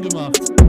Gemacht.